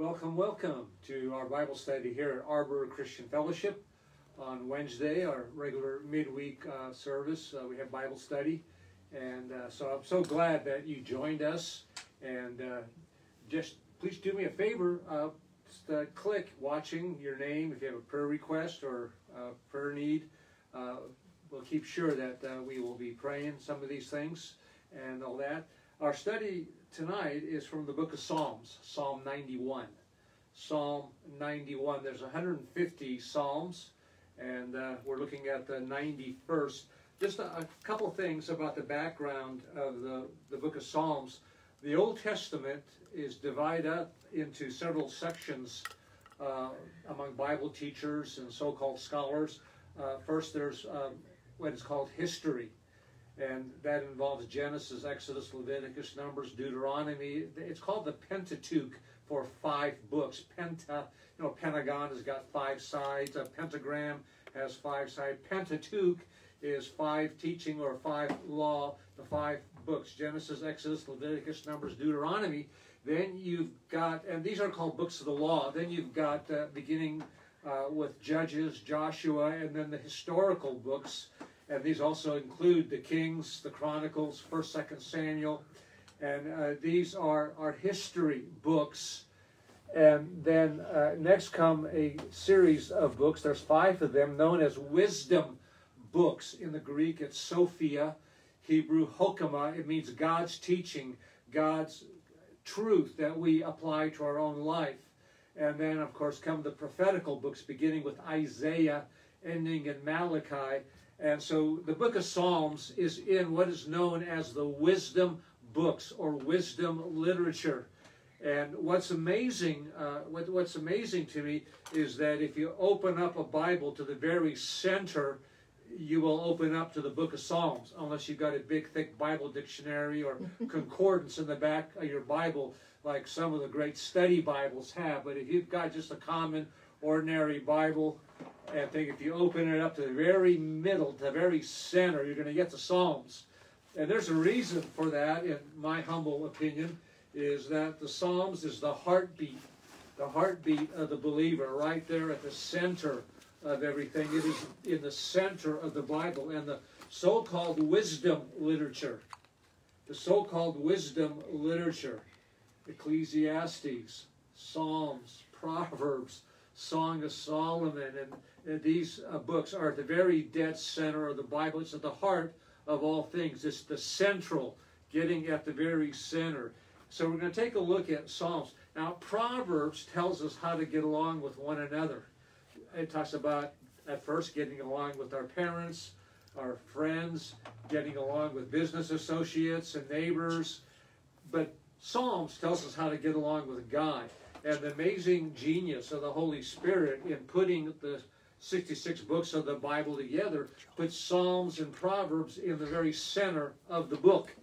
Welcome, welcome to our Bible study here at Arbor Christian Fellowship. On Wednesday, our regular midweek uh, service, uh, we have Bible study. And uh, so I'm so glad that you joined us. And uh, just please do me a favor, uh, just uh, click watching your name if you have a prayer request or prayer need. we'll keep sure that we will be praying some of these things and all that. Our study tonight is from the book of Psalms, Psalm 91. Psalm 91. There's 150 Psalms, and uh, we're looking at the 91st. Just a, a couple things about the background of the, the book of Psalms. The Old Testament is divided up into several sections uh, among Bible teachers and so-called scholars. Uh, first, there's um, what is called history and that involves Genesis, Exodus, Leviticus, Numbers, Deuteronomy. It's called the Pentateuch for five books. Penta, you know, pentagon has got five sides. A pentagram has five sides. Pentateuch is five teaching or five law, the five books, Genesis, Exodus, Leviticus, Numbers, Deuteronomy. Then you've got, and these are called books of the law. Then you've got uh, beginning uh, with Judges, Joshua, and then the historical books and these also include the Kings, the Chronicles, 1st, 2nd Samuel, and uh, these are, are history books. And then uh, next come a series of books, there's five of them, known as wisdom books. In the Greek, it's Sophia, Hebrew, Hokama. It means God's teaching, God's truth that we apply to our own life. And then, of course, come the prophetical books, beginning with Isaiah, ending in Malachi. And so the book of Psalms is in what is known as the wisdom books or wisdom literature. And what's amazing, uh, what, what's amazing to me is that if you open up a Bible to the very center, you will open up to the book of Psalms, unless you've got a big, thick Bible dictionary or concordance in the back of your Bible, like some of the great study Bibles have. But if you've got just a common, ordinary Bible, I think if you open it up to the very middle, to the very center, you're going to get the Psalms. And there's a reason for that, in my humble opinion, is that the Psalms is the heartbeat, the heartbeat of the believer, right there at the center of everything. It is in the center of the Bible and the so-called wisdom literature. The so-called wisdom literature, Ecclesiastes, Psalms, Proverbs, Song of Solomon, and these uh, books are at the very dead center of the Bible. It's at the heart of all things. It's the central, getting at the very center. So we're going to take a look at Psalms. Now, Proverbs tells us how to get along with one another. It talks about, at first, getting along with our parents, our friends, getting along with business associates and neighbors. But Psalms tells us how to get along with God. And the amazing genius of the Holy Spirit in putting the 66 books of the Bible together, put Psalms and Proverbs in the very center of the book.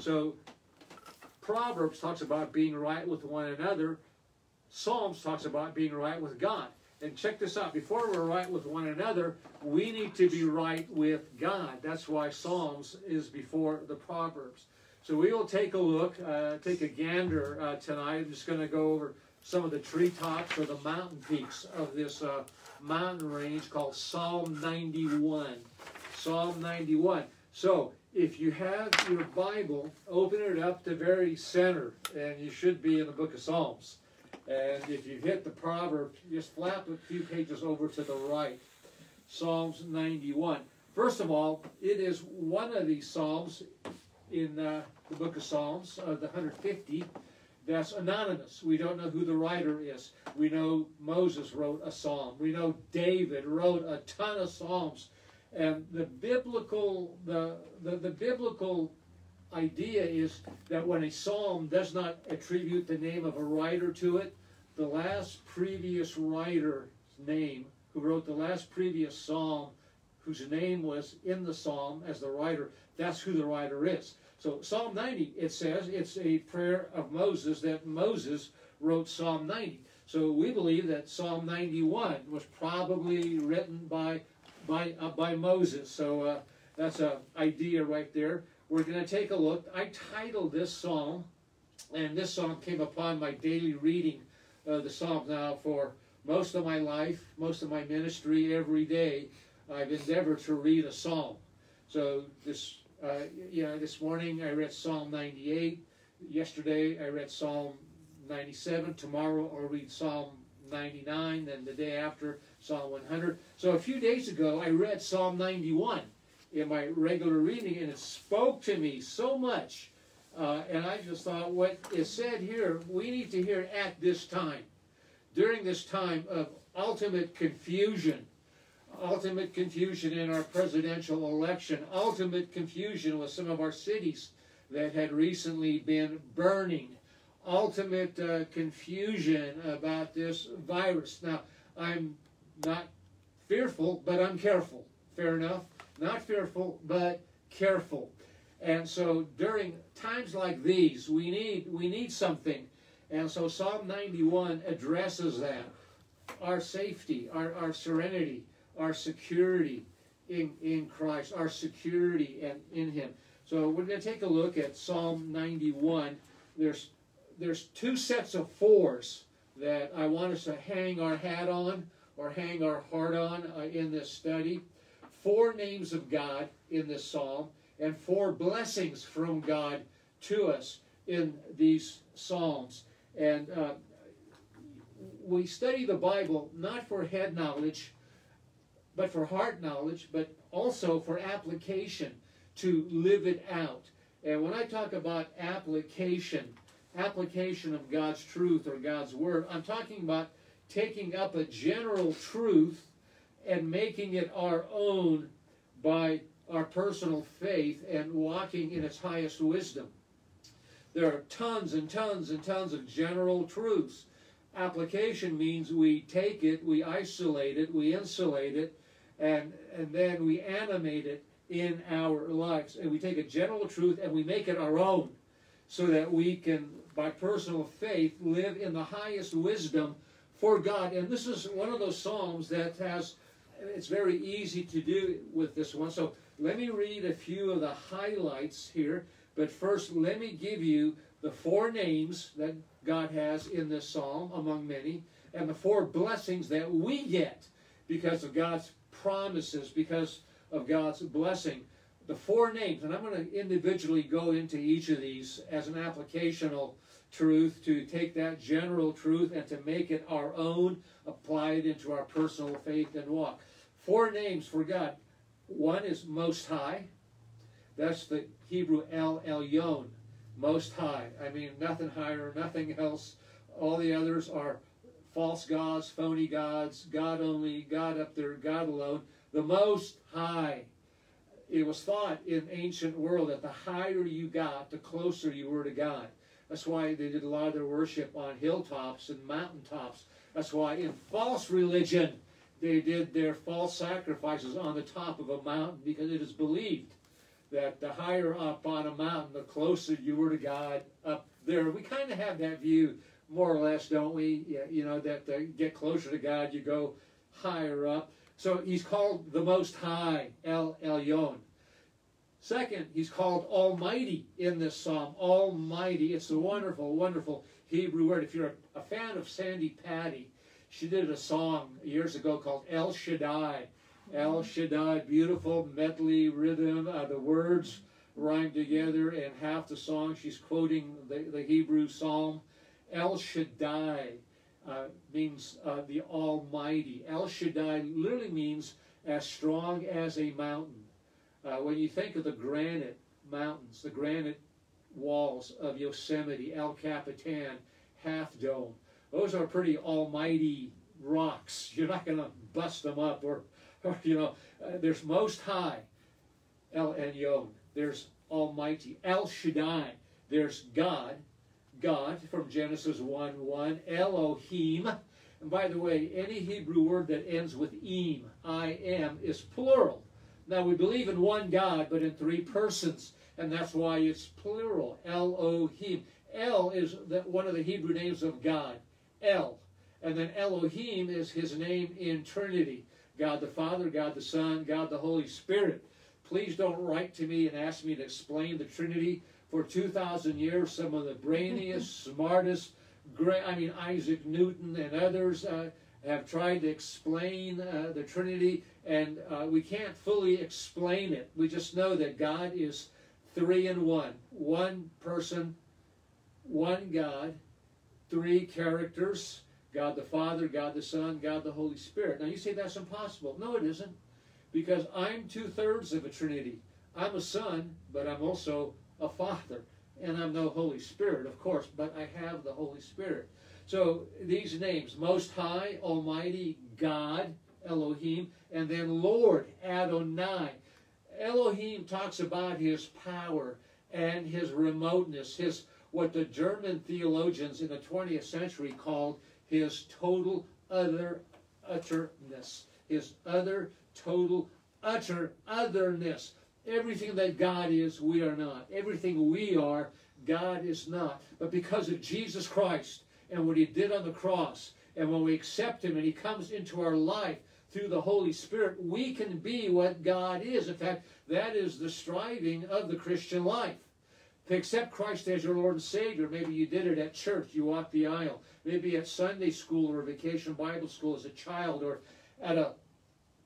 So Proverbs talks about being right with one another. Psalms talks about being right with God. And check this out. Before we're right with one another, we need to be right with God. That's why Psalms is before the Proverbs. So we will take a look, uh, take a gander uh, tonight. I'm just going to go over some of the treetops or the mountain peaks of this uh, mountain range called Psalm 91. Psalm 91. So, if you have your Bible, open it up to very center, and you should be in the book of Psalms. And if you hit the proverb, just flap a few pages over to the right. Psalms 91. First of all, it is one of these Psalms in uh, the book of Psalms, uh, the 150, that's anonymous. We don't know who the writer is. We know Moses wrote a psalm. We know David wrote a ton of psalms. And the biblical the, the, the biblical idea is that when a psalm does not attribute the name of a writer to it, the last previous writer's name, who wrote the last previous psalm, whose name was in the psalm as the writer, that's who the writer is. So Psalm 90, it says it's a prayer of Moses that Moses wrote Psalm 90. So we believe that Psalm 91 was probably written by by uh, by Moses. So uh, that's an idea right there. We're going to take a look. I titled this psalm, and this psalm came upon my daily reading of the Psalms. Now, for most of my life, most of my ministry, every day, I've endeavored to read a Psalm. So this, uh, you know, this morning I read Psalm 98. Yesterday I read Psalm 97. Tomorrow I'll read Psalm 99. Then the day after Psalm 100. So a few days ago I read Psalm 91 in my regular reading, and it spoke to me so much. Uh, and I just thought, what is said here, we need to hear at this time, during this time of ultimate confusion, ultimate confusion in our presidential election, ultimate confusion with some of our cities that had recently been burning, ultimate uh, confusion about this virus. Now, I'm not fearful, but I'm careful. Fair enough? Not fearful, but careful. And so during times like these, we need we need something. And so Psalm 91 addresses that. Our safety, our, our serenity, our security in, in Christ, our security and in Him. So we're going to take a look at Psalm 91. There's there's two sets of fours that I want us to hang our hat on or hang our heart on uh, in this study. Four names of God in this psalm and four blessings from God to us in these psalms. And uh, we study the Bible not for head knowledge, but for heart knowledge, but also for application to live it out. And when I talk about application, application of God's truth or God's word, I'm talking about taking up a general truth and making it our own by our personal faith and walking in its highest wisdom. There are tons and tons and tons of general truths. Application means we take it, we isolate it, we insulate it, and, and then we animate it in our lives. And we take a general truth and we make it our own so that we can, by personal faith, live in the highest wisdom for God. And this is one of those Psalms that has, it's very easy to do with this one. So let me read a few of the highlights here. But first, let me give you the four names that God has in this psalm, among many, and the four blessings that we get because of God's promises, because of God's blessing. The four names, and I'm going to individually go into each of these as an applicational truth to take that general truth and to make it our own, apply it into our personal faith and walk. Four names for God. One is Most High. That's the Hebrew El Elyon, Most High. I mean, nothing higher, nothing else. All the others are false gods, phony gods, God only, God up there, God alone. The Most High. It was thought in ancient world that the higher you got, the closer you were to God. That's why they did a lot of their worship on hilltops and mountaintops. That's why in false religion, they did their false sacrifices on the top of a mountain because it is believed that the higher up on a mountain, the closer you were to God up there. We kind of have that view, more or less, don't we? Yeah, you know, that to get closer to God, you go higher up. So he's called the Most High, El Elyon. Second, he's called Almighty in this psalm. Almighty. It's a wonderful, wonderful Hebrew word. If you're a, a fan of Sandi Patty, she did a song years ago called El Shaddai. El Shaddai, beautiful medley rhythm. Uh, the words rhyme together, and half the song she's quoting the, the Hebrew psalm. El Shaddai uh, means uh, the Almighty. El Shaddai literally means as strong as a mountain. Uh, when you think of the granite mountains, the granite walls of Yosemite, El Capitan, Half Dome, those are pretty almighty rocks. You're not going to bust them up or or, you know, uh, there's Most High, El Elyon. There's Almighty, El Shaddai. There's God, God from Genesis 1 1, Elohim. And by the way, any Hebrew word that ends with im, I am, is plural. Now we believe in one God, but in three persons, and that's why it's plural. Elohim. El is the, one of the Hebrew names of God. El. And then Elohim is his name in Trinity. God the Father, God the Son, God the Holy Spirit. Please don't write to me and ask me to explain the Trinity. For 2,000 years, some of the brainiest, smartest, great, I mean, Isaac Newton and others uh, have tried to explain uh, the Trinity, and uh, we can't fully explain it. We just know that God is three in one one person, one God, three characters God the Father, God the Son, God the Holy Spirit. Now you say that's impossible. No, it isn't. Because I'm two thirds of a Trinity. I'm a Son, but I'm also a Father. And I'm no Holy Spirit, of course, but I have the Holy Spirit. So these names Most High, Almighty, God, Elohim, and then Lord, Adonai. Elohim talks about his power and his remoteness, his what the German theologians in the 20th century called his total other utterness, his other total utter otherness. Everything that God is, we are not. Everything we are, God is not. But because of Jesus Christ and what he did on the cross, and when we accept him and he comes into our life through the Holy Spirit, we can be what God is. In fact, that is the striving of the Christian life to accept Christ as your Lord and Savior. Maybe you did it at church, you walked the aisle. Maybe at Sunday school or vacation Bible school as a child, or at a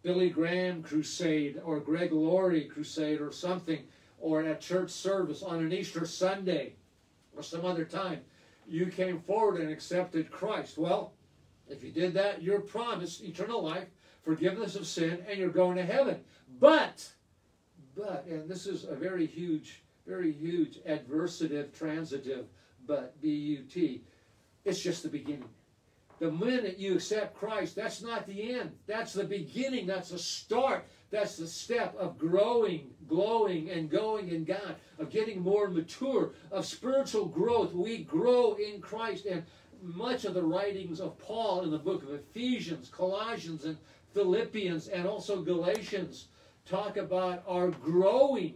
Billy Graham crusade or Greg Laurie crusade or something, or at church service on an Easter Sunday or some other time. You came forward and accepted Christ. Well, if you did that, you're promised eternal life, forgiveness of sin, and you're going to heaven. But, but, and this is a very huge very huge adversative, transitive, but B-U-T. It's just the beginning. The minute you accept Christ, that's not the end. That's the beginning. That's the start. That's the step of growing, glowing, and going in God, of getting more mature, of spiritual growth. We grow in Christ. And much of the writings of Paul in the book of Ephesians, Colossians, and Philippians, and also Galatians talk about our growing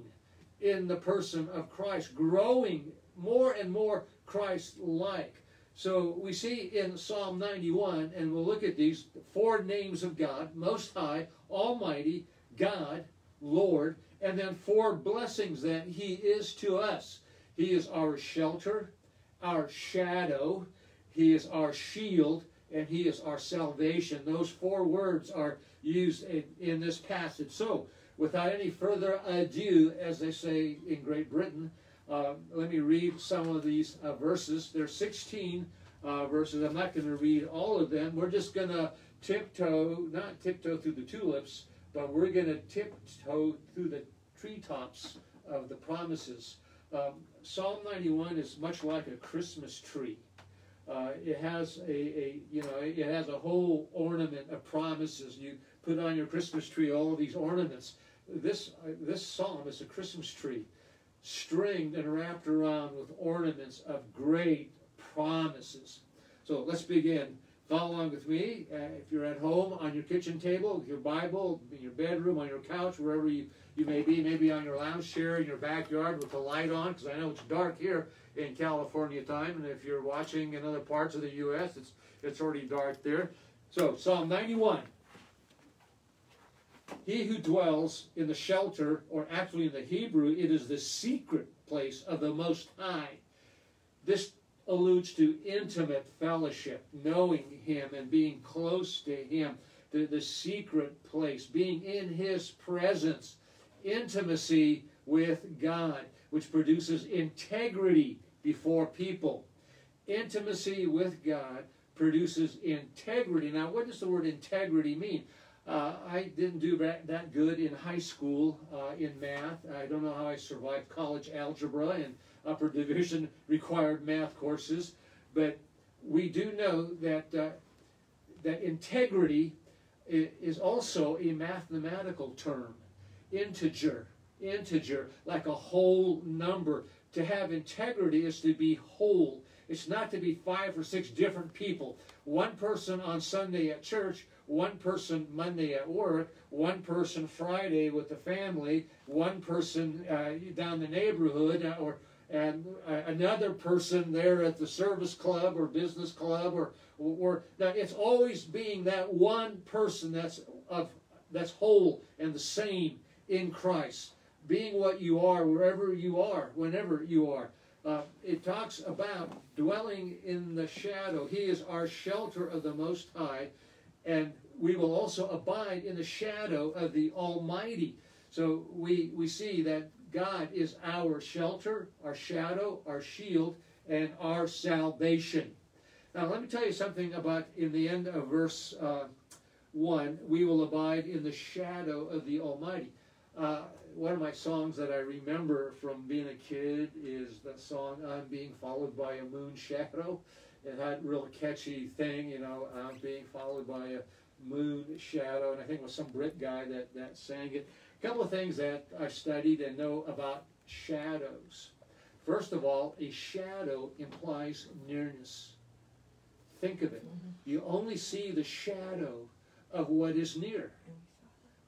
in the person of Christ, growing more and more Christ like. So we see in Psalm 91, and we'll look at these four names of God Most High, Almighty, God, Lord, and then four blessings that He is to us. He is our shelter, our shadow, He is our shield, and He is our salvation. Those four words are used in, in this passage. So without any further ado, as they say in Great Britain, uh, let me read some of these uh, verses. There's 16 uh, verses. I'm not going to read all of them. We're just going to tiptoe, not tiptoe through the tulips, but we're going to tiptoe through the treetops of the promises. Um, Psalm 91 is much like a Christmas tree. Uh, it has a, a, you know it has a whole ornament of promises. You put on your Christmas tree all of these ornaments, this, this psalm is a Christmas tree, stringed and wrapped around with ornaments of great promises. So let's begin. Follow along with me. Uh, if you're at home, on your kitchen table, your Bible, in your bedroom, on your couch, wherever you, you may be, maybe on your lounge chair in your backyard with the light on, because I know it's dark here in California time, and if you're watching in other parts of the U.S., it's, it's already dark there. So, Psalm 91. He who dwells in the shelter, or actually in the Hebrew, it is the secret place of the Most High. This alludes to intimate fellowship, knowing Him and being close to Him, the, the secret place, being in His presence, intimacy with God, which produces integrity before people. Intimacy with God produces integrity. Now, what does the word integrity mean? Uh, I didn't do that, that good in high school uh, in math. I don't know how I survived college algebra and upper division required math courses, but we do know that uh, that integrity is also a mathematical term, integer, integer, like a whole number. To have integrity is to be whole. It's not to be five or six different people. One person on Sunday at church one person Monday at work, one person Friday with the family, one person uh, down the neighborhood, uh, or and uh, another person there at the service club or business club, or or now it's always being that one person that's of that's whole and the same in Christ, being what you are wherever you are, whenever you are. Uh, it talks about dwelling in the shadow. He is our shelter of the Most High, and we will also abide in the shadow of the Almighty. So we, we see that God is our shelter, our shadow, our shield, and our salvation. Now, let me tell you something about in the end of verse uh, 1 we will abide in the shadow of the Almighty. Uh, one of my songs that I remember from being a kid is the song I'm Being Followed by a Moon Shadow. It had real catchy thing, you know, I'm being followed by a moon shadow, and I think it was some Brit guy that, that sang it. A couple of things that I've studied and know about shadows. First of all, a shadow implies nearness. Think of it. Mm-hmm. You only see the shadow of what is near.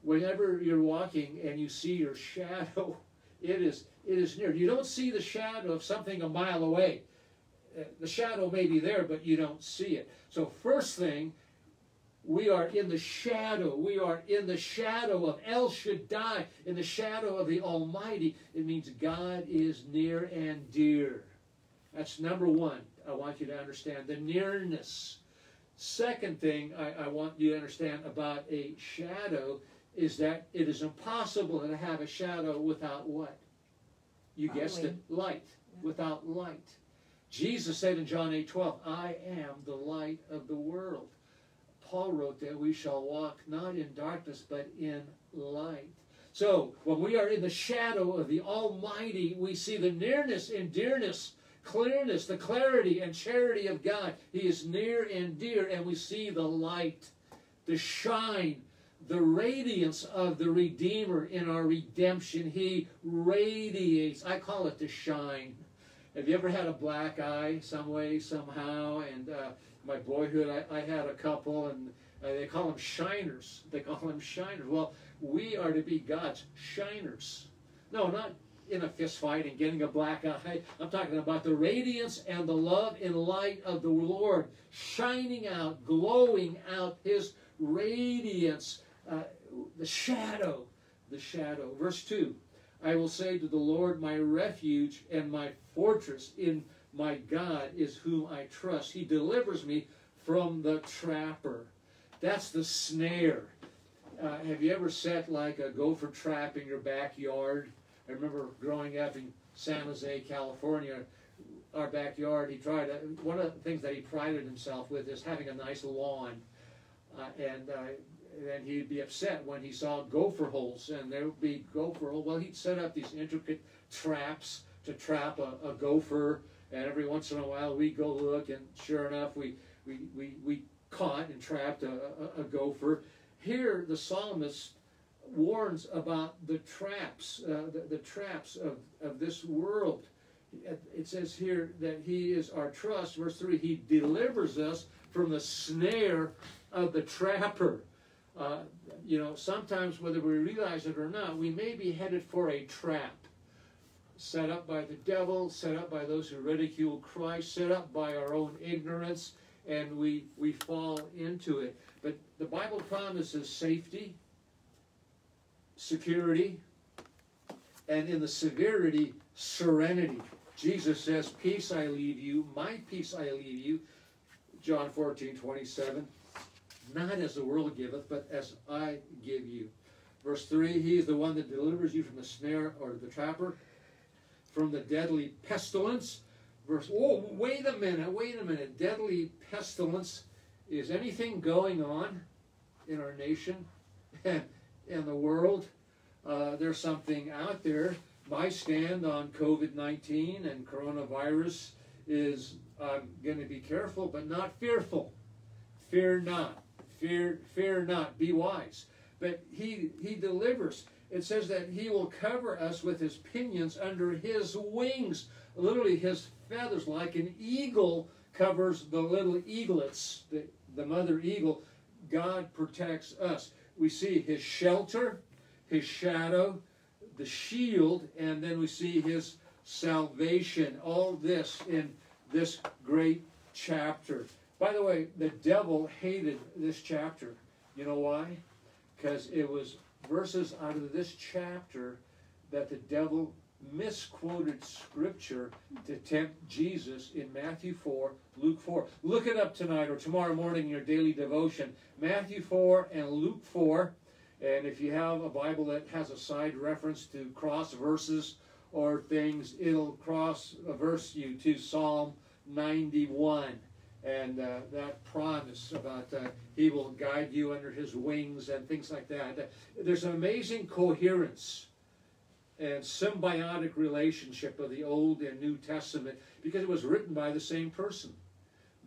Whenever you're walking and you see your shadow, it is it is near. You don't see the shadow of something a mile away. The shadow may be there, but you don't see it. So first thing, we are in the shadow. We are in the shadow of El Shaddai, in the shadow of the Almighty. It means God is near and dear. That's number one. I want you to understand the nearness. Second thing I, I want you to understand about a shadow is that it is impossible to have a shadow without what? You guessed it, light. Without light. Jesus said in John 8 12, I am the light of the world. Paul wrote that we shall walk not in darkness but in light. So when we are in the shadow of the Almighty, we see the nearness and dearness clearness, the clarity and charity of God. He is near and dear, and we see the light, the shine, the radiance of the Redeemer in our redemption. He radiates. I call it the shine. Have you ever had a black eye some way, somehow? And uh, my boyhood, I, I, had a couple, and uh, they call them shiners. They call them shiners. Well, we are to be God's shiners. No, not in a fist fight and getting a black eye. I'm talking about the radiance and the love and light of the Lord shining out, glowing out His radiance, uh, the shadow, the shadow. Verse 2 I will say to the Lord, my refuge and my fortress in my God is whom I trust. He delivers me from the trapper. That's the snare. Uh, have you ever set like a gopher trap in your backyard? I remember growing up in San Jose, California, our backyard, he tried, one of the things that he prided himself with is having a nice lawn. Uh, and uh, then he'd be upset when he saw gopher holes, and there would be gopher holes. Well, he'd set up these intricate traps to trap a, a gopher, and every once in a while we'd go look, and sure enough, we, we, we, we caught and trapped a, a, a gopher. Here, the psalmist warns about the traps, uh, the, the, traps of, of this world. It says here that he is our trust. Verse 3 He delivers us from the snare of the trapper. Uh, you know, sometimes whether we realize it or not, we may be headed for a trap set up by the devil, set up by those who ridicule Christ, set up by our own ignorance, and we, we fall into it. But the Bible promises safety, security, and in the severity, serenity. Jesus says, Peace I leave you, my peace I leave you. John 14, 27. Not as the world giveth, but as I give you. Verse 3 He is the one that delivers you from the snare or the trapper, from the deadly pestilence. Verse, oh, wait a minute, wait a minute. Deadly pestilence. Is anything going on in our nation? and in the world. Uh, there's something out there. My stand on COVID 19 and coronavirus is I'm going to be careful, but not fearful. Fear not. Fear, fear not. Be wise. But he, he delivers. It says that he will cover us with his pinions under his wings. Literally, his feathers, like an eagle covers the little eaglets, the, the mother eagle. God protects us we see his shelter, his shadow, the shield, and then we see his salvation. All this in this great chapter. By the way, the devil hated this chapter. You know why? Because it was verses out of this chapter that the devil misquoted scripture to tempt Jesus in Matthew 4, Luke 4. Look it up tonight or tomorrow morning in your daily devotion. Matthew 4 and Luke 4. And if you have a Bible that has a side reference to cross verses or things, it'll cross verse you to Psalm 91 and uh, that promise about uh, he will guide you under his wings and things like that. There's an amazing coherence and symbiotic relationship of the Old and New Testament because it was written by the same person.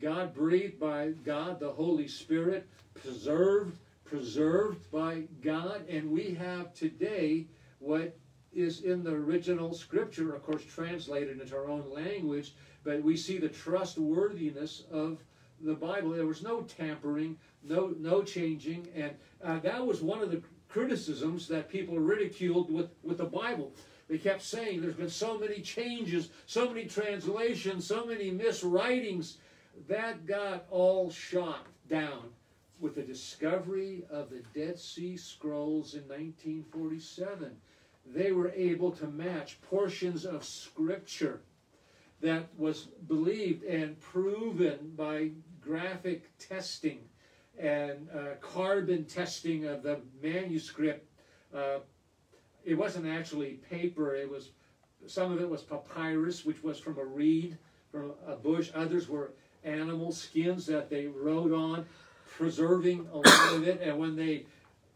God breathed by God, the Holy Spirit, preserved, preserved by God, and we have today what is in the original scripture, of course, translated into our own language, but we see the trustworthiness of the Bible. There was no tampering, no no changing, and uh, that was one of the criticisms that people ridiculed with, with the Bible. They kept saying there's been so many changes, so many translations, so many miswritings. That got all shot down with the discovery of the Dead Sea Scrolls in 1947. They were able to match portions of Scripture that was believed and proven by graphic testing and uh, carbon testing of the manuscript. Uh, it wasn't actually paper, it was some of it was papyrus, which was from a reed, from a bush. Others were animal skins that they wrote on, preserving a lot of it. And when they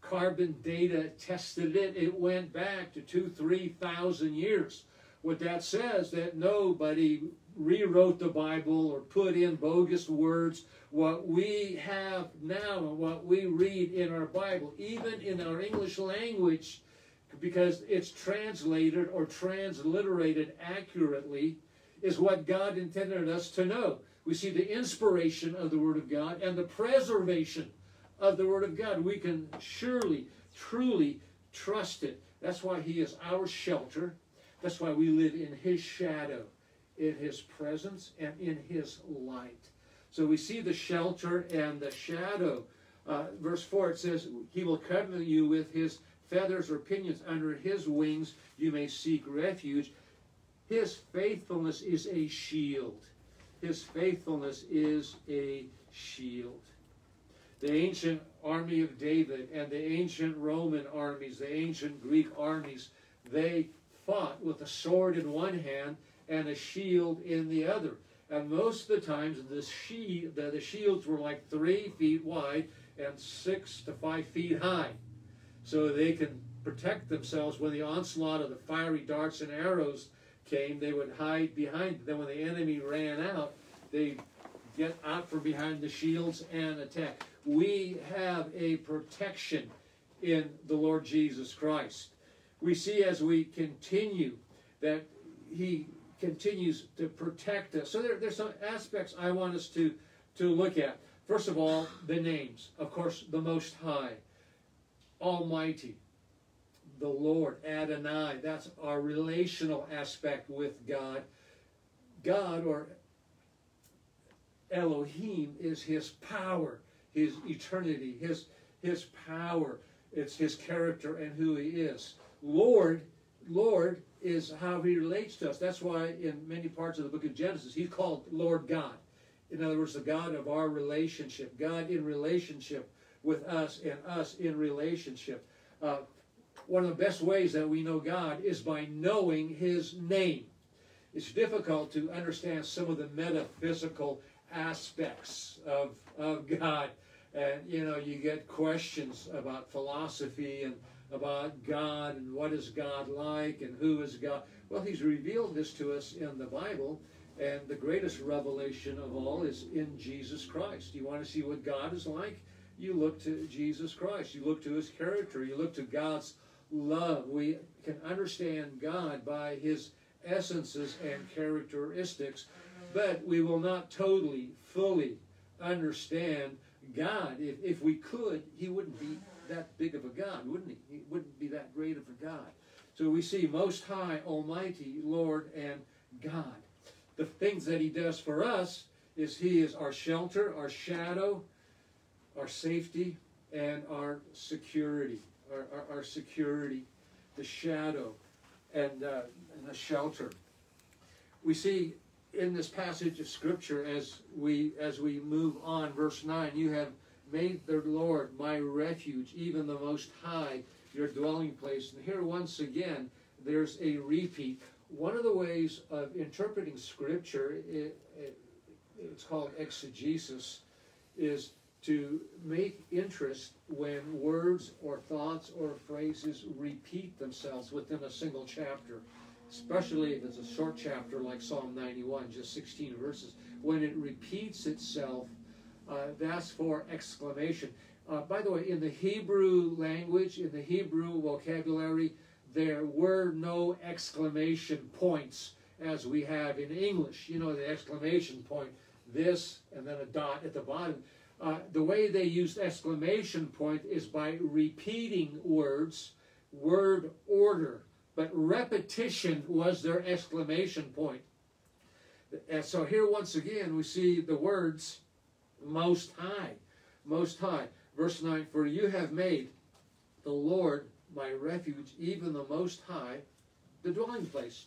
carbon data tested it, it went back to two, three thousand years. What that says that nobody rewrote the Bible or put in bogus words. What we have now and what we read in our Bible, even in our English language, because it's translated or transliterated accurately, is what God intended us to know. We see the inspiration of the Word of God and the preservation of the Word of God. We can surely, truly trust it. That's why He is our shelter. That's why we live in His shadow in his presence and in his light. So we see the shelter and the shadow. Uh, verse 4 it says, He will cover you with his feathers or pinions. Under his wings you may seek refuge. His faithfulness is a shield. His faithfulness is a shield. The ancient army of David and the ancient Roman armies, the ancient Greek armies, they fought with a sword in one hand and a shield in the other. And most of the times, the, she, the, the shields were like three feet wide and six to five feet high. So they can protect themselves when the onslaught of the fiery darts and arrows came. They would hide behind. Then when the enemy ran out, they get out from behind the shields and attack. We have a protection in the Lord Jesus Christ. We see as we continue that He continues to protect us. So there, there's some aspects I want us to, to look at. First of all, the names. Of course, the Most High, Almighty, the Lord, Adonai. That's our relational aspect with God. God, or Elohim, is His power, His eternity, His, his power. It's His character and who He is. Lord, Lord is how he relates to us. That's why in many parts of the book of Genesis, he's called Lord God. In other words, the God of our relationship, God in relationship with us and us in relationship. Uh, one of the best ways that we know God is by knowing his name. It's difficult to understand some of the metaphysical aspects of, of God. And, you know, you get questions about philosophy and about God and what is God like and who is God. Well, He's revealed this to us in the Bible, and the greatest revelation of all is in Jesus Christ. You want to see what God is like? You look to Jesus Christ. You look to His character. You look to God's love. We can understand God by His essences and characteristics, but we will not totally, fully understand God. If, if we could, He wouldn't be that big of a God, wouldn't he? He wouldn't be that great of a God. So we see Most High, Almighty, Lord, and God. The things that he does for us is he is our shelter, our shadow, our safety, and our security. Our, our, our security, the shadow. and, uh, and the shelter. We see in this passage of scripture as we as we move on, verse nine, you have made the Lord my refuge, even the Most High, your dwelling place. And here once again, there's a repeat. One of the ways of interpreting scripture, it, it, it's called exegesis, is to make interest when words or thoughts or phrases repeat themselves within a single chapter, especially if it's a short chapter like Psalm 91, just 16 verses. When it repeats itself, uh, that's for exclamation. Uh, by the way, in the Hebrew language, in the Hebrew vocabulary, there were no exclamation points as we have in English. You know, the exclamation point, this, and then a dot at the bottom. Uh, the way they used exclamation point is by repeating words, word order, but repetition was their exclamation point. And so here once again we see the words most high, most high. Verse 9, for you have made the Lord my refuge, even the most high, the dwelling place.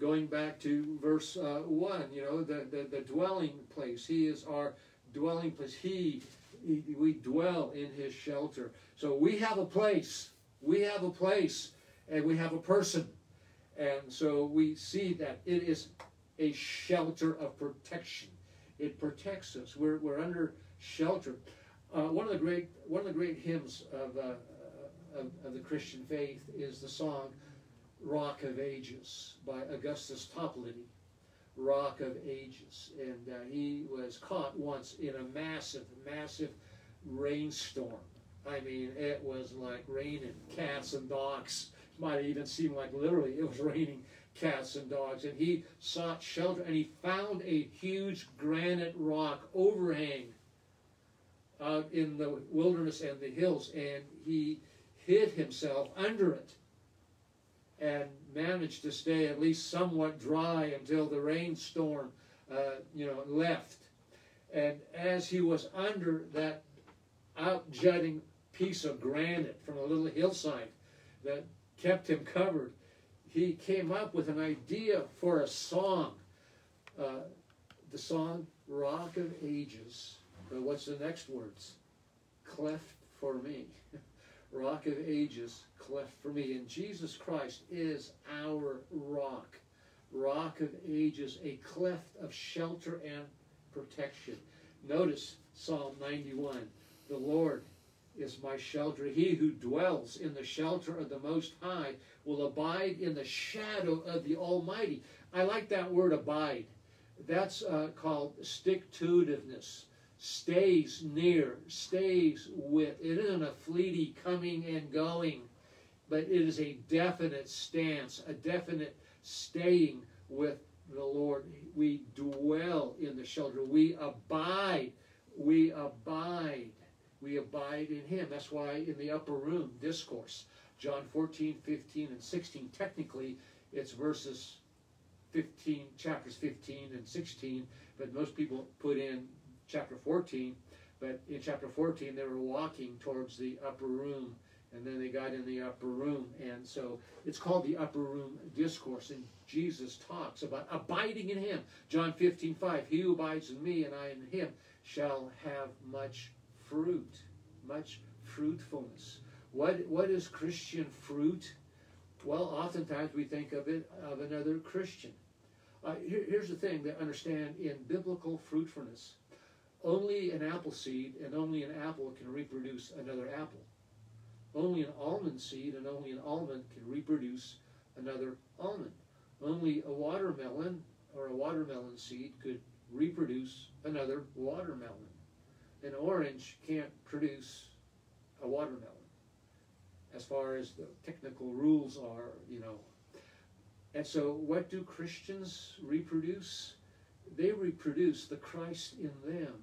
Going back to verse uh, 1, you know, the, the, the dwelling place. He is our dwelling place. He, he, we dwell in his shelter. So we have a place. We have a place and we have a person. And so we see that it is a shelter of protection. It protects us. We're, we're under shelter. Uh, one of the great one of the great hymns of, uh, of, of, the Christian faith is the song "Rock of Ages" by Augustus Toplady rock of ages. And uh, he was caught once in a massive, massive rainstorm. I mean, it was like raining cats and dogs. Might even seem like literally it was raining cats and dogs. And he sought shelter and he found a huge granite rock overhang out in the wilderness and the hills. And he hid himself under it and managed to stay at least somewhat dry until the rainstorm, uh, you know, left. And as he was under that out-jutting piece of granite from a little hillside that kept him covered, he came up with an idea for a song. Uh, the song Rock of Ages. But what's the next words? Cleft for me. Rock of Ages cleft for me. And Jesus Christ is our rock. Rock of ages, a cleft of shelter and protection. Notice Psalm 91. The Lord is my shelter. He who dwells in the shelter of the Most High will abide in the shadow of the Almighty. I like that word abide. That's uh, called stick to stays near, stays with. It isn't a fleety coming and going but it is a definite stance, a definite staying with the Lord. We dwell in the shelter. We abide. We abide. We abide in Him. That's why in the upper room discourse, John 14, 15, and 16, technically it's verses 15, chapters 15 and 16, but most people put in chapter 14. But in chapter 14, they were walking towards the upper room and then they got in the upper room. And so it's called the upper room discourse. And Jesus talks about abiding in him. John 15, 5, He who abides in me and I in him shall have much fruit, much fruitfulness. What, what is Christian fruit? Well, oftentimes we think of it of another Christian. Uh, here, here's the thing to understand in biblical fruitfulness only an apple seed and only an apple can reproduce another apple only an almond seed and only an almond can reproduce another almond. Only a watermelon or a watermelon seed could reproduce another watermelon. An orange can't produce a watermelon as far as the technical rules are, you know. And so what do Christians reproduce? They reproduce the Christ in them.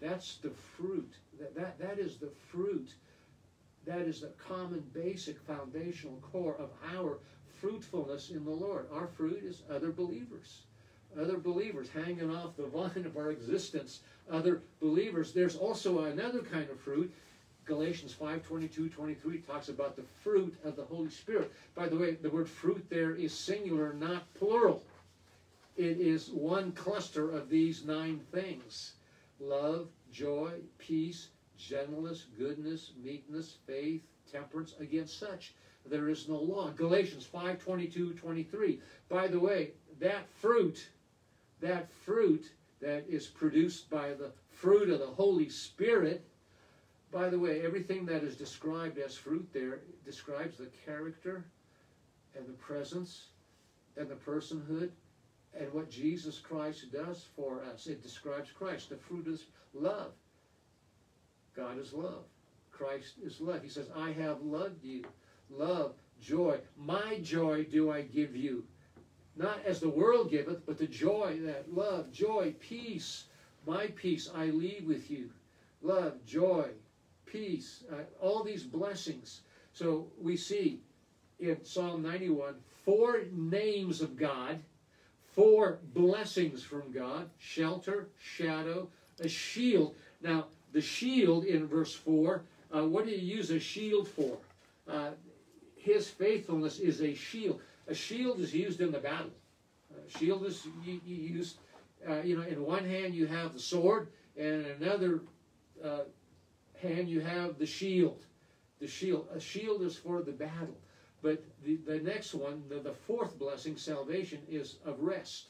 That's the fruit. That, that, that is the fruit that is the common, basic, foundational core of our fruitfulness in the Lord. Our fruit is other believers. Other believers hanging off the vine of our existence. Other believers. There's also another kind of fruit. Galatians 5 22, 23 talks about the fruit of the Holy Spirit. By the way, the word fruit there is singular, not plural. It is one cluster of these nine things love, joy, peace, gentleness, goodness, meekness, faith, temperance. Against such there is no law. Galatians 5 22, 23. By the way, that fruit, that fruit that is produced by the fruit of the Holy Spirit by the way, everything that is described as fruit there describes the character and the presence and the personhood and what Jesus Christ does for us. It describes Christ. The fruit is love. God is love. Christ is love. He says, I have loved you. Love, joy. My joy do I give you. Not as the world giveth, but the joy, that love, joy, peace. My peace I leave with you. Love, joy, peace, uh, all these blessings. So we see in Psalm 91 four names of God, four blessings from God shelter, shadow, a shield. Now, the shield in verse 4, uh, what do you use a shield for? Uh, his faithfulness is a shield. A shield is used in the battle. A shield is used, uh, you know, in one hand you have the sword, and in another uh, hand you have the shield. The shield. A shield is for the battle. But the, the next one, the, the fourth blessing, salvation, is of rest.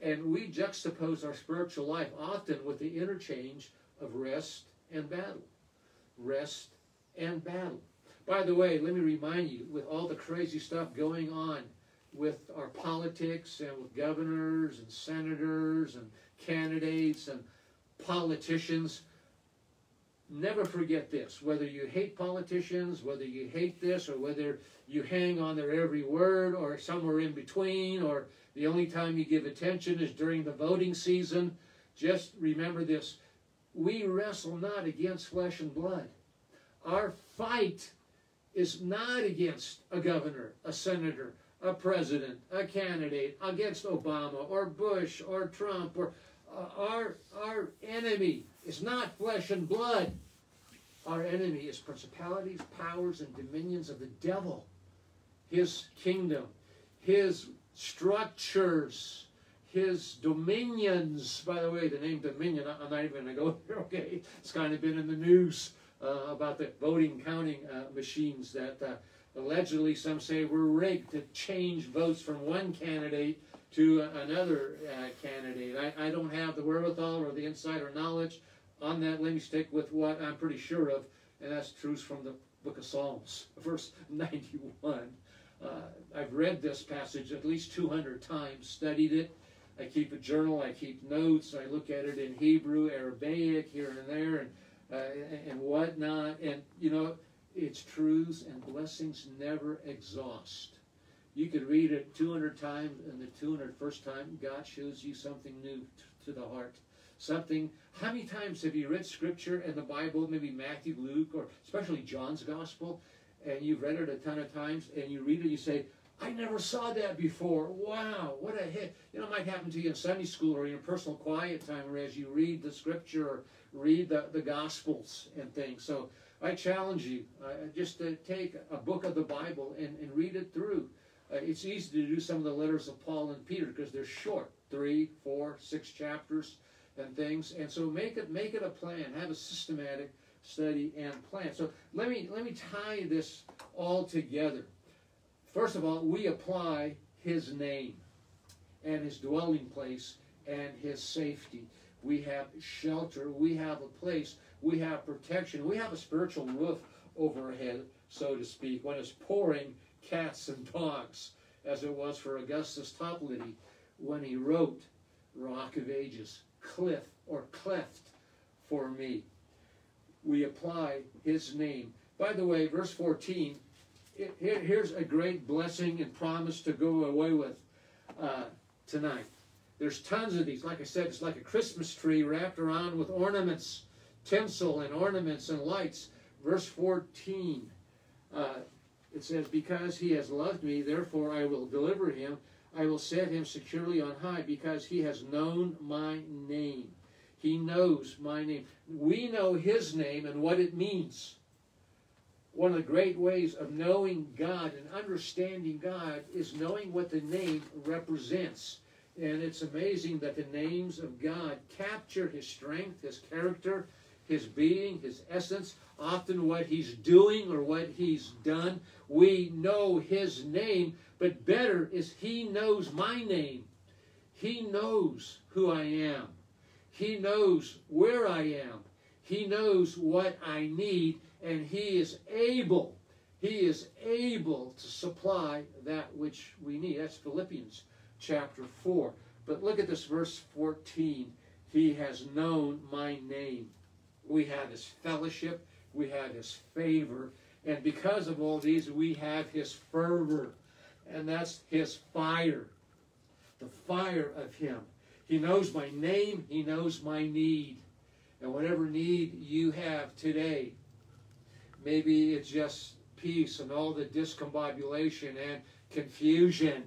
And we juxtapose our spiritual life often with the interchange of rest and battle. Rest and battle. By the way, let me remind you, with all the crazy stuff going on with our politics and with governors and senators and candidates and politicians, never forget this. Whether you hate politicians, whether you hate this, or whether you hang on their every word, or somewhere in between, or the only time you give attention is during the voting season, just remember this. We wrestle not against flesh and blood. Our fight is not against a governor, a senator, a president, a candidate, against Obama or Bush or Trump or uh, our our enemy is not flesh and blood. Our enemy is principalities, powers, and dominions of the devil, his kingdom, his structures, his dominions. By the way, the name dominion, I'm not even going to go there, okay? It's kind of been in the news about the voting counting uh, machines that uh, allegedly some say were rigged to change votes from one candidate to another uh, candidate. I, I don't have the wherewithal or the insider knowledge on that, let me stick with what I'm pretty sure of, and that's truths from the book of Psalms, verse 91. Uh, I've read this passage at least 200 times, studied it. I keep a journal, I keep notes, I look at it in Hebrew, Aramaic, here and there, and, uh, and whatnot. And, you know, its truths and blessings never exhaust. You could read it 200 times, and the 201st time, God shows you something new to the heart something. How many times have you read scripture and the Bible, maybe Matthew, Luke, or especially John's gospel, and you've read it a ton of times, and you read it, you say, I never saw that before. Wow, what a hit. You know, it might happen to you in Sunday school or in your personal quiet time or as you read the scripture read the, the gospels and things. So I challenge you uh, just to take a book of the Bible and, and read it through. Uh, it's easy to do some of the letters of Paul and Peter because they're short three, four, six chapters and things. And so make it make it a plan. Have a systematic study and plan. So let me let me tie this all together. First of all, we apply his name and his dwelling place and his safety. We have shelter. We have a place. We have protection. We have a spiritual roof over our head, so to speak, when it's pouring cats and dogs, as it was for Augustus Toplady when he wrote Rock of Ages cliff or cleft for me. We apply his name. By the way, verse 14, it, here, here's a great blessing and promise to go away with uh, tonight. There's tons of these. Like I said, it's like a Christmas tree wrapped around with ornaments, tinsel and ornaments and lights. Verse 14, uh, it says, Because he has loved me, therefore I will deliver him. I will set him securely on high because he has known my name. He knows my name. We know his name and what it means. one of the great ways of knowing God and understanding God is knowing what the name represents. And it's amazing that the names of God capture his strength, his character, his being, his essence, often what he's doing or what he's done. We know his name, but better is he knows my name. He knows who I am. He knows where I am. He knows what I need, and he is able. He is able to supply that which we need. That's Philippians chapter 4. But look at this verse 14. He has known my name. We have his fellowship, we have his favor, and because of all these, we have his fervor, and that's his fire. The fire of him. He knows my name, he knows my need. And whatever need you have today, maybe it's just peace and all the discombobulation and confusion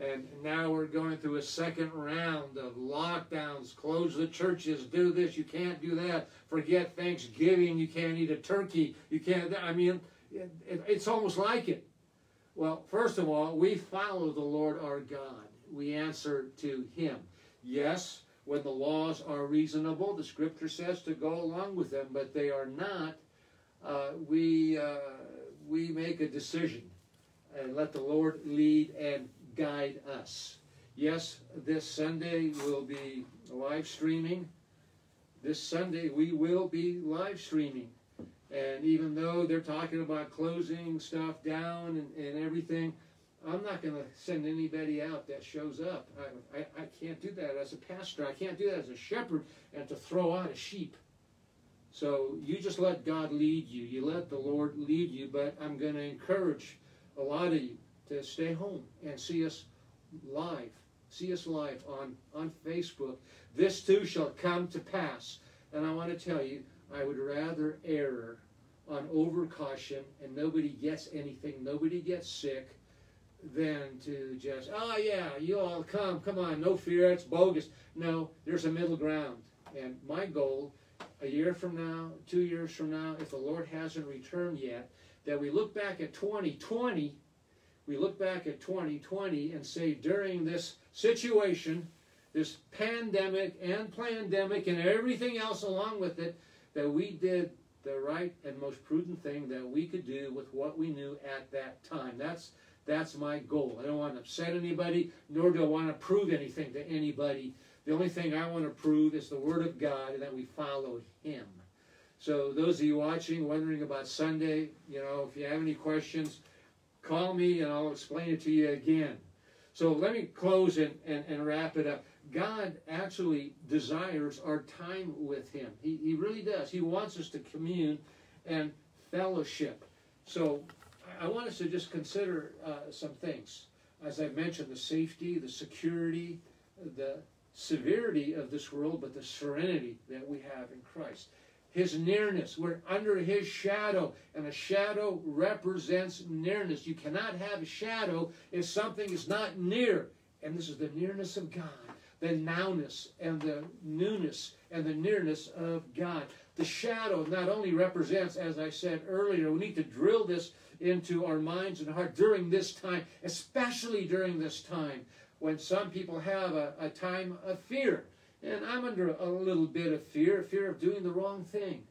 and now we're going through a second round of lockdowns. Close the churches. Do this. You can't do that. Forget Thanksgiving. You can't eat a turkey. You can't. I mean, it, it, it's almost like it. Well, first of all, we follow the Lord our God. We answer to Him. Yes, when the laws are reasonable, the Scripture says to go along with them, but they are not. Uh, we uh, we make a decision and let the Lord lead and guide us. Yes, this Sunday will be live streaming. This Sunday we will be live streaming. And even though they're talking about closing stuff down and, and everything, I'm not going to send anybody out that shows up. I, I, I can't do that as a pastor. I can't do that as a shepherd and to throw out a sheep. So you just let God lead you. You let the Lord lead you. But I'm going to encourage a lot of you to stay home and see us live. See us live on, on Facebook. This too shall come to pass. And I want to tell you, I would rather err on overcaution and nobody gets anything, nobody gets sick, than to just, oh yeah, you all come, come on, no fear, it's bogus. No, there's a middle ground. And my goal, a year from now, two years from now, if the Lord hasn't returned yet, that we look back at 2020 we look back at 2020 and say during this situation, this pandemic and pandemic and everything else along with it, that we did the right and most prudent thing that we could do with what we knew at that time. That's that's my goal. I don't want to upset anybody, nor do I want to prove anything to anybody. The only thing I want to prove is the Word of God and that we follow Him. So those of you watching, wondering about Sunday, you know, if you have any questions, Call me and I'll explain it to you again. So let me close and, and, and wrap it up. God actually desires our time with Him. He, he really does. He wants us to commune and fellowship. So I want us to just consider uh, some things. As I mentioned, the safety, the security, the severity of this world, but the serenity that we have in Christ his nearness. We're under his shadow, and a shadow represents nearness. You cannot have a shadow if something is not near. And this is the nearness of God, the nowness and the newness and the nearness of God. The shadow not only represents, as I said earlier, we need to drill this into our minds and heart during this time, especially during this time when some people have a, a time of fear and I'm under a little bit of fear, fear of doing the wrong thing.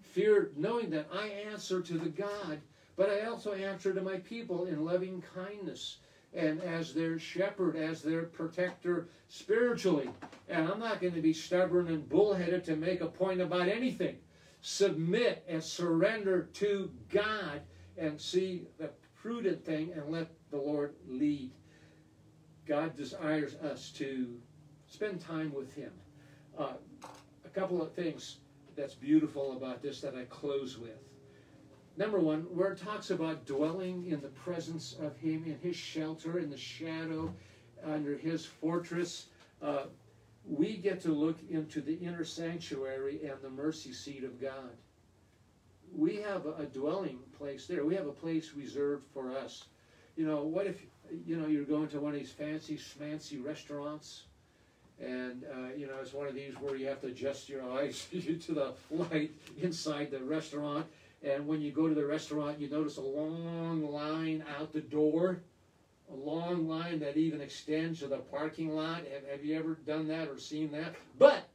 Fear knowing that I answer to the God, but I also answer to my people in loving kindness and as their shepherd, as their protector spiritually. And I'm not going to be stubborn and bullheaded to make a point about anything. Submit and surrender to God and see the prudent thing and let the Lord lead. God desires us to spend time with Him. Uh, a couple of things that's beautiful about this that I close with. Number one, where it talks about dwelling in the presence of Him, in His shelter, in the shadow, under His fortress, uh, we get to look into the inner sanctuary and the mercy seat of God. We have a dwelling place there. We have a place reserved for us. You know, what if, you know, you're going to one of these fancy, schmancy restaurants and uh, you know it's one of these where you have to adjust your eyes to the light inside the restaurant And when you go to the restaurant, you notice a long line out the door, a long line that even extends to the parking lot. Have, have you ever done that or seen that? But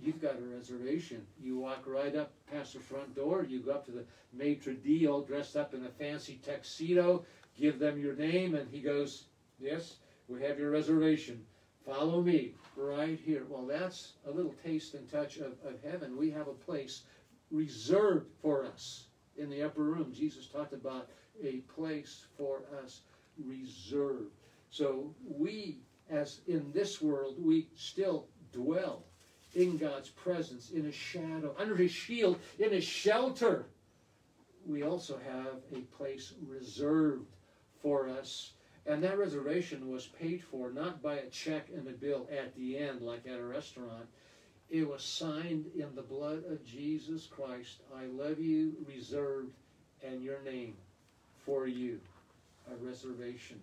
you've got a reservation. You walk right up past the front door, you go up to the maitre d' all dressed up in a fancy tuxedo, give them your name, and he goes, Yes, we have your reservation. Follow me right here. Well, that's a little taste and touch of, of heaven. We have a place reserved for us in the upper room. Jesus talked about a place for us reserved. So we, as in this world, we still dwell in God's presence, in a shadow, under his shield, in a shelter. We also have a place reserved for us. And that reservation was paid for not by a check and a bill at the end, like at a restaurant. It was signed in the blood of Jesus Christ. I love you, reserved, and your name for you. A reservation.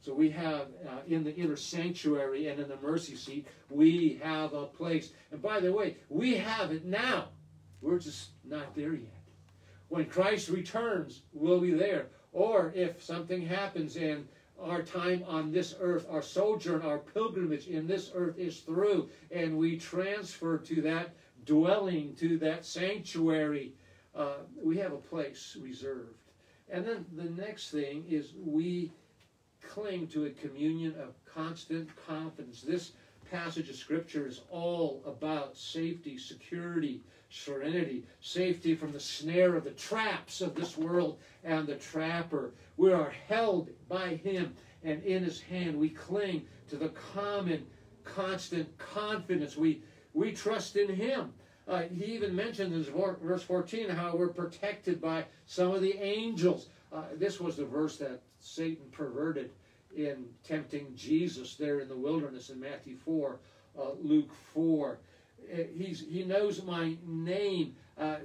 So we have uh, in the inner sanctuary and in the mercy seat, we have a place. And by the way, we have it now. We're just not there yet. When Christ returns, we'll be there. Or if something happens and our time on this earth, our sojourn, our pilgrimage in this earth is through, and we transfer to that dwelling, to that sanctuary, uh, we have a place reserved. And then the next thing is we cling to a communion of constant confidence. This passage of Scripture is all about safety, security, serenity, safety from the snare of the traps of this world and the trapper. We are held by Him, and in His hand we cling to the common, constant confidence. We, we trust in Him. Uh, he even mentioned in verse 14 how we're protected by some of the angels. Uh, this was the verse that Satan perverted in tempting Jesus there in the wilderness in Matthew 4, uh, Luke 4. Uh, he's, he knows my name. Uh,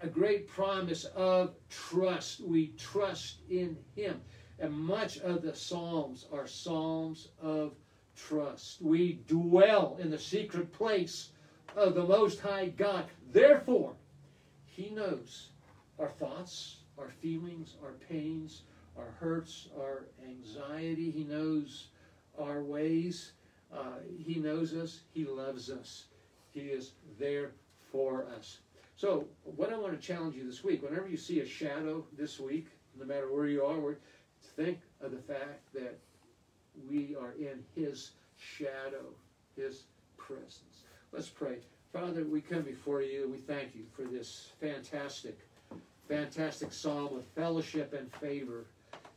a great promise of trust. We trust in him. And much of the Psalms are Psalms of trust. We dwell in the secret place of the Most High God. Therefore, he knows our thoughts, our feelings, our pains, our hurts, our anxiety. He knows our ways. Uh, he knows us. He loves us. He is there for us. So, what I want to challenge you this week, whenever you see a shadow this week, no matter where you are, think of the fact that we are in His shadow, His presence. Let's pray. Father, we come before you. We thank you for this fantastic, fantastic psalm of fellowship and favor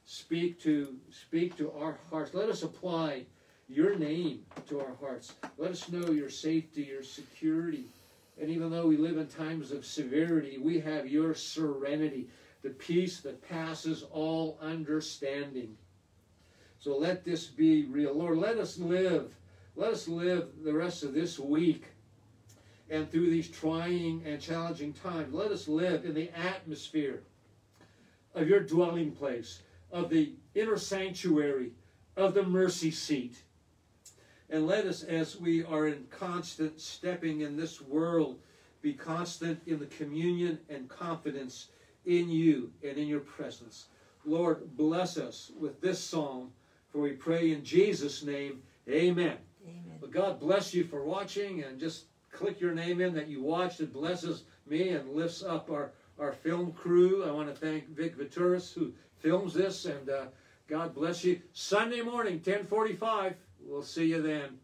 speak to speak to our hearts. Let us apply your name to our hearts. Let us know your safety, your security. And even though we live in times of severity, we have your serenity, the peace that passes all understanding. So let this be real. Lord, let us live. Let us live the rest of this week and through these trying and challenging times. Let us live in the atmosphere of your dwelling place of the inner sanctuary of the mercy seat. And let us, as we are in constant stepping in this world, be constant in the communion and confidence in you and in your presence. Lord, bless us with this psalm, for we pray in Jesus' name. Amen. Amen. But God bless you for watching and just click your name in that you watched. It blesses me and lifts up our, our film crew. I want to thank Vic Vituris, who films this, and uh, God bless you. Sunday morning, 1045. We'll see you then.